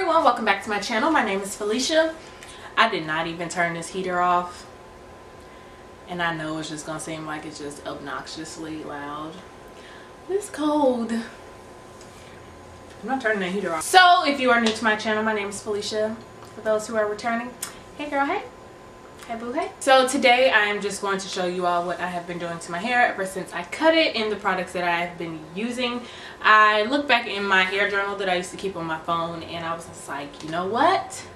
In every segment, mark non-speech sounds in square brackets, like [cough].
everyone, welcome back to my channel. My name is Felicia. I did not even turn this heater off. And I know it's just gonna seem like it's just obnoxiously loud. It's cold. I'm not turning the heater off. So if you are new to my channel, my name is Felicia. For those who are returning, hey girl, hey. Hey boo, hey. So today I am just going to show you all what I have been doing to my hair ever since I cut it and the products that I have been using. I look back in my hair journal that I used to keep on my phone and I was just like, you know what?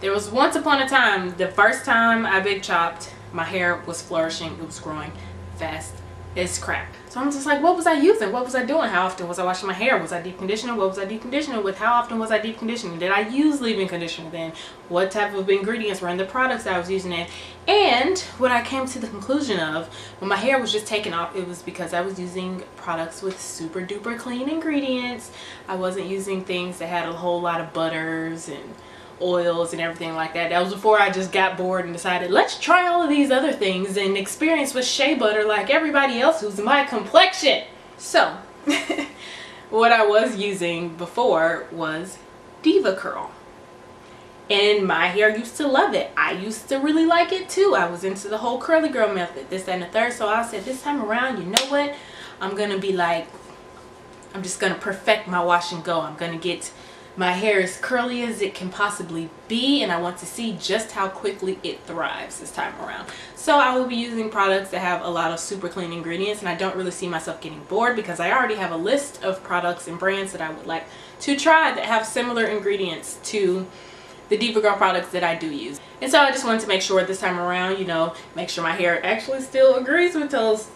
There was once upon a time, the first time I big chopped, my hair was flourishing, it was growing fast as crap. So I'm just like, what was I using? What was I doing? How often was I washing my hair? Was I deep conditioning? What was I deep conditioning with? How often was I deep conditioning? Did I use leave-in conditioner then? What type of ingredients were in the products I was using it? And what I came to the conclusion of when my hair was just taken off, it was because I was using products with super duper clean ingredients. I wasn't using things that had a whole lot of butters and oils and everything like that. That was before I just got bored and decided let's try all of these other things and experience with shea butter like everybody else who's my complexion. So [laughs] what I was using before was DevaCurl. And my hair used to love it. I used to really like it too. I was into the whole curly girl method, this, and the third. So I said this time around, you know what? I'm going to be like, I'm just going to perfect my wash and go. I'm going to get my hair as curly as it can possibly be and I want to see just how quickly it thrives this time around. So I will be using products that have a lot of super clean ingredients and I don't really see myself getting bored because I already have a list of products and brands that I would like to try that have similar ingredients to the DevaCurl products that I do use. And so I just wanted to make sure this time around, you know, make sure my hair actually still agrees with those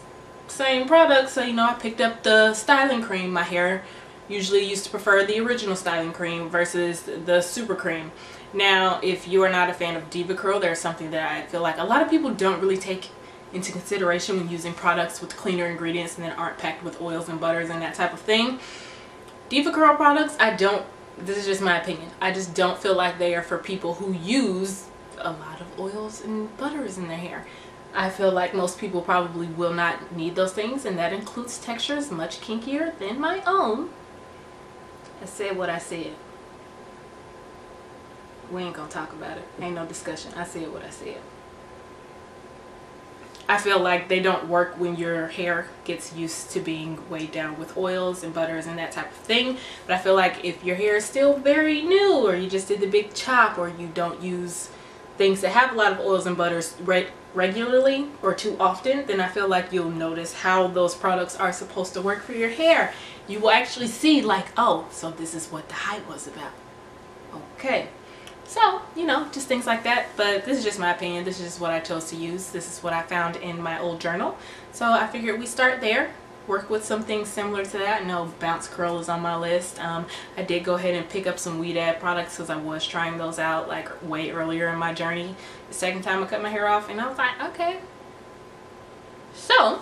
same products. So, you know, I picked up the styling cream. My hair usually used to prefer the original styling cream versus the super cream. Now, if you are not a fan of DevaCurl, there's something that I feel like a lot of people don't really take into consideration when using products with cleaner ingredients and that aren't packed with oils and butters and that type of thing. DevaCurl products, I don't, this is just my opinion, I just don't feel like they are for people who use a lot of oils and butters in their hair. I feel like most people probably will not need those things and that includes textures much kinkier than my own I said what I said. We ain't gonna talk about it. Ain't no discussion. I said what I said. I feel like they don't work when your hair gets used to being weighed down with oils and butters and that type of thing. But I feel like if your hair is still very new or you just did the big chop or you don't use things that have a lot of oils and butters re regularly or too often, then I feel like you'll notice how those products are supposed to work for your hair. You will actually see like, oh, so this is what the hype was about. Okay. So, you know, just things like that. But this is just my opinion. This is what I chose to use. This is what I found in my old journal. So I figured we start there work with something similar to that. I know Bounce Curl is on my list. Um, I did go ahead and pick up some Ouidad products because I was trying those out like way earlier in my journey. The second time I cut my hair off and I was like, okay. So,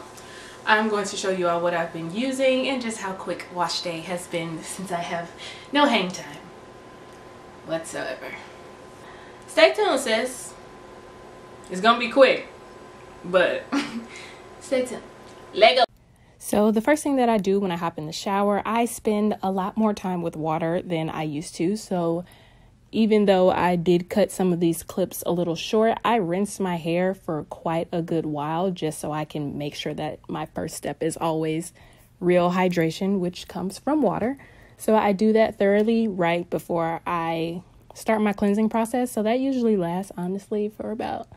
I'm going to show you all what I've been using and just how quick wash day has been since I have no hang time whatsoever. Stay tuned sis. It's gonna be quick, but [laughs] stay tuned. Lego. So the first thing that I do when I hop in the shower, I spend a lot more time with water than I used to. So even though I did cut some of these clips a little short, I rinse my hair for quite a good while just so I can make sure that my first step is always real hydration, which comes from water. So I do that thoroughly right before I start my cleansing process. So that usually lasts honestly for about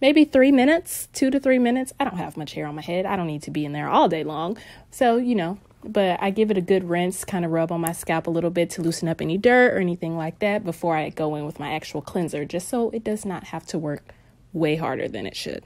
maybe three minutes, two to three minutes. I don't have much hair on my head. I don't need to be in there all day long. So, you know, but I give it a good rinse, kind of rub on my scalp a little bit to loosen up any dirt or anything like that before I go in with my actual cleanser, just so it does not have to work way harder than it should.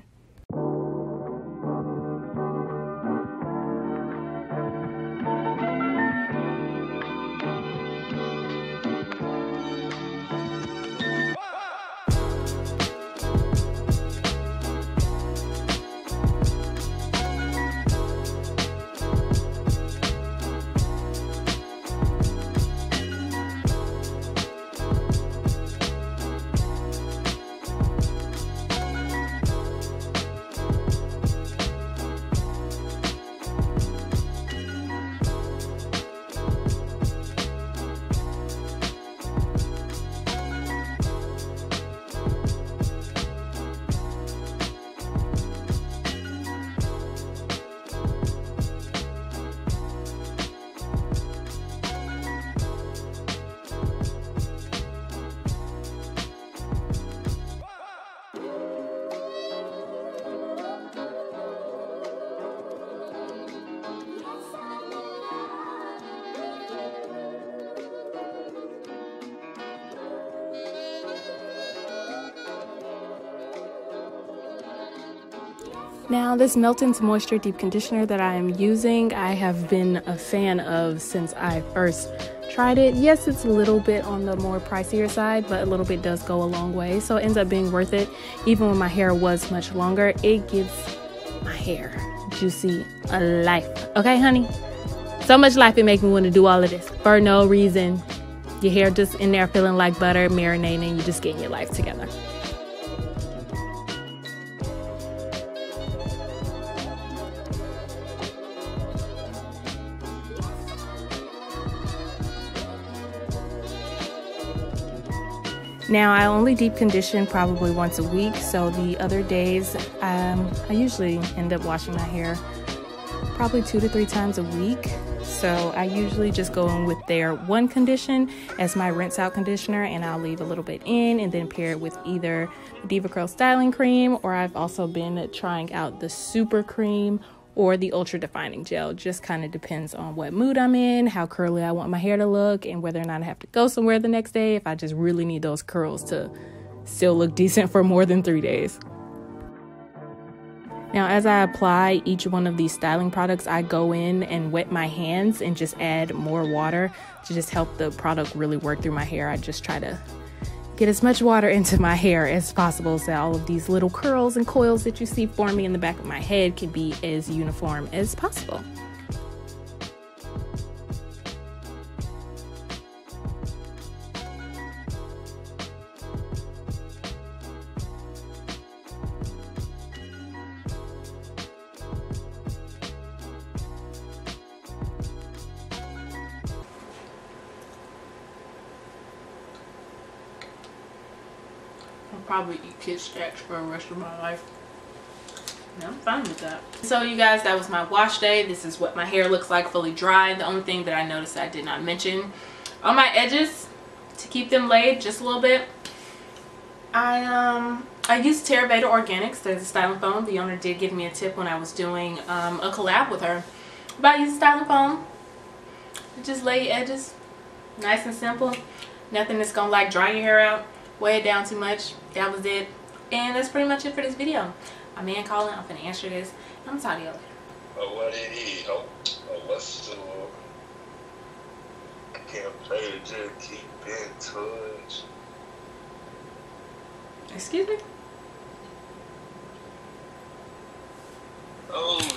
Now, this Melton's Moisture Deep Conditioner that I am using, I have been a fan of since I first tried it. Yes, it's a little bit on the more pricier side, but a little bit does go a long way. So it ends up being worth it. Even when my hair was much longer, it gives my hair juicy life. Okay, honey? So much life it makes me want to do all of this for no reason. Your hair just in there feeling like butter, marinating, you just getting your life together. Now, I only deep condition probably once a week, so the other days um, I usually end up washing my hair probably two to three times a week. So I usually just go in with their one condition as my rinse out conditioner, and I'll leave a little bit in and then pair it with either the DevaCurl styling cream, or I've also been trying out the super cream or the ultra defining gel. Just kind of depends on what mood I'm in, how curly I want my hair to look, and whether or not I have to go somewhere the next day if I just really need those curls to still look decent for more than three days. Now, as I apply each one of these styling products, I go in and wet my hands and just add more water to just help the product really work through my hair. I just try to get as much water into my hair as possible so all of these little curls and coils that you see forming in the back of my head can be as uniform as possible. Probably eat Kit Stacks for the rest of my life. I'm fine with that. So you guys, that was my wash day. This is what my hair looks like fully dry. The only thing that I noticed I did not mention on my edges to keep them laid just a little bit. I um I used Theraveda Organics. There's a styling foam. The owner did give me a tip when I was doing um, a collab with her about using styling foam. Just lay edges, nice and simple. Nothing that's gonna like dry your hair out weigh it down too much. That was it. And that's pretty much it for this video. A man calling. I'm gonna answer this. I'm talking to you later. Oh, what it is? Oh, oh what's the? I can't play it. Just keep in touch. Excuse me. Oh.